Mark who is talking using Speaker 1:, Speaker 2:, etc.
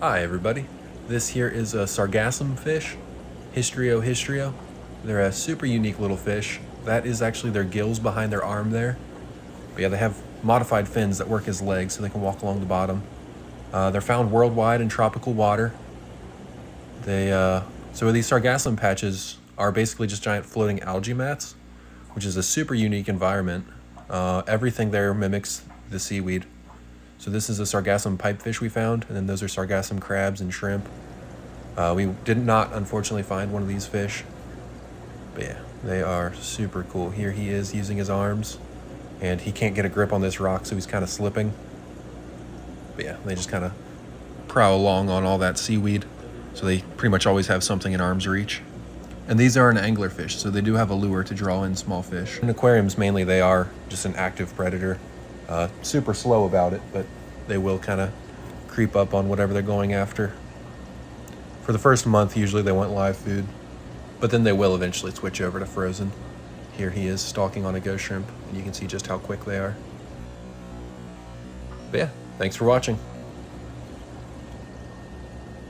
Speaker 1: Hi everybody. This here is a sargassum fish, Histrio histrio. They're a super unique little fish. That is actually their gills behind their arm there. But yeah, they have modified fins that work as legs so they can walk along the bottom. Uh, they're found worldwide in tropical water. They uh, so these sargassum patches are basically just giant floating algae mats, which is a super unique environment. Uh, everything there mimics the seaweed. So this is a sargassum pipefish we found, and then those are sargassum crabs and shrimp. Uh, we did not, unfortunately, find one of these fish. But yeah, they are super cool. Here he is using his arms, and he can't get a grip on this rock, so he's kind of slipping. But yeah, they just kind of prowl along on all that seaweed. So they pretty much always have something in arm's reach. And these are an anglerfish, so they do have a lure to draw in small fish. In aquariums, mainly, they are just an active predator. Uh, super slow about it, but they will kind of creep up on whatever they're going after. For the first month, usually they want live food, but then they will eventually switch over to frozen. Here he is stalking on a ghost shrimp, and you can see just how quick they are. But yeah, thanks for watching.